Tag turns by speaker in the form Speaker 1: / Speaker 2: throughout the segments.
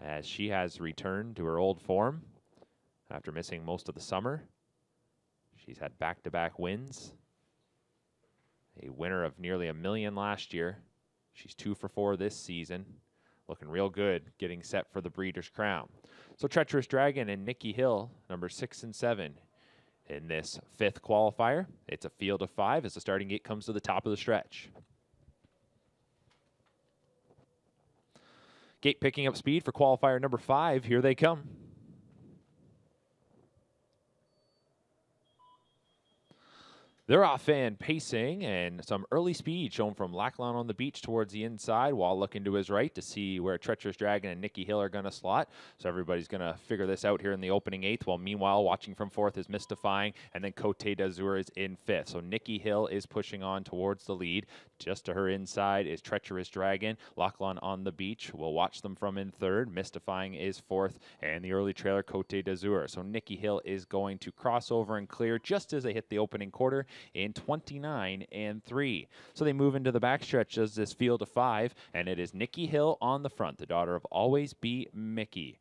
Speaker 1: as she has returned to her old form after missing most of the summer. She's had back to back wins, a winner of nearly a million last year. She's two for four this season, looking real good, getting set for the Breeders' Crown. So Treacherous Dragon and Nikki Hill, number six and seven, in this fifth qualifier. It's a field of five as the starting gate comes to the top of the stretch. Gate picking up speed for qualifier number five. Here they come. They're off and pacing, and some early speed shown from Lachlan on the beach towards the inside while looking to his right to see where Treacherous Dragon and Nikki Hill are going to slot. So everybody's going to figure this out here in the opening eighth, while meanwhile, watching from fourth is Mystifying, and then Cote d'Azur is in fifth. So Nikki Hill is pushing on towards the lead. Just to her inside is Treacherous Dragon. Lachlan on the beach. We'll watch them from in third. Mystifying is fourth, and the early trailer Cote d'Azur. So Nikki Hill is going to cross over and clear just as they hit the opening quarter in 29 and 3. So they move into the backstretch as this field of five, and it is Nikki Hill on the front, the daughter of Always B Miki.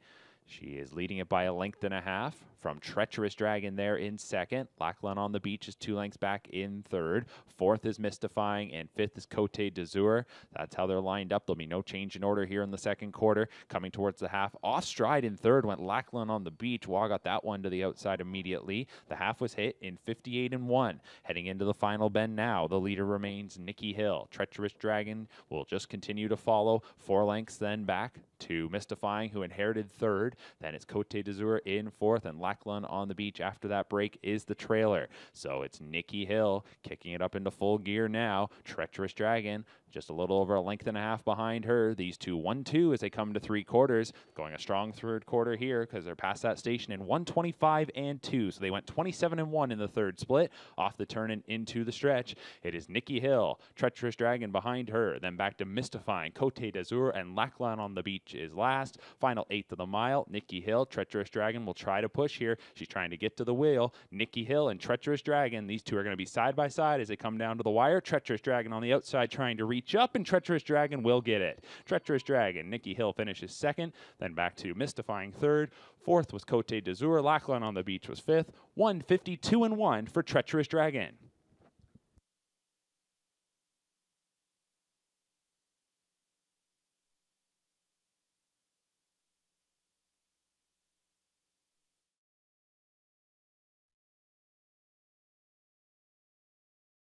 Speaker 1: She is leading it by a length and a half from Treacherous Dragon there in second. Lachlan on the beach is two lengths back in third. Fourth is Mystifying, and fifth is Cote d'Azur. That's how they're lined up. There'll be no change in order here in the second quarter. Coming towards the half, off stride in third went Lachlan on the beach. Waugh got that one to the outside immediately. The half was hit in 58 and 1. Heading into the final bend now, the leader remains Nikki Hill. Treacherous Dragon will just continue to follow. Four lengths then back to Mystifying, who inherited third. Then it's Cote d'Azur in fourth, and Lachlan on the beach after that break is the trailer. So it's Nikki Hill kicking it up into full gear now. Treacherous Dragon just a little over a length and a half behind her. These two 1 2 as they come to three quarters, going a strong third quarter here because they're past that station in 125 and 2. So they went 27 and 1 in the third split, off the turn and into the stretch. It is Nikki Hill, Treacherous Dragon behind her, then back to Mystifying, Cote d'Azur, and Lachlan on the beach is last. Final eighth of the mile, Nikki Hill, Treacherous Dragon will try to push here. She's trying to get to the wheel. Nikki Hill and Treacherous Dragon, these two are going to be side by side as they come down to the wire. Treacherous Dragon on the outside trying to reach up, and Treacherous Dragon will get it. Treacherous Dragon, Nikki Hill finishes second, then back to Mystifying third. Fourth was Cote d'Azur. Lachlan on the beach was fifth. 152 and 1 for Treacherous Dragon.